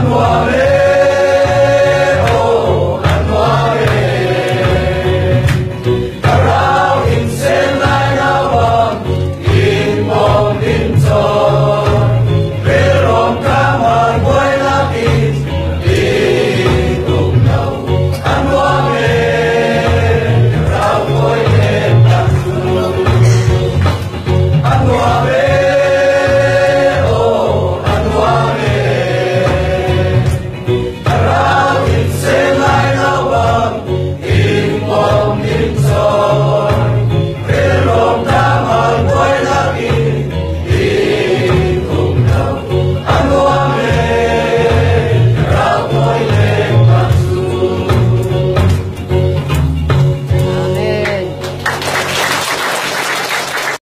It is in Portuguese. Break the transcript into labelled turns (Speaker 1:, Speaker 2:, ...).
Speaker 1: Amém.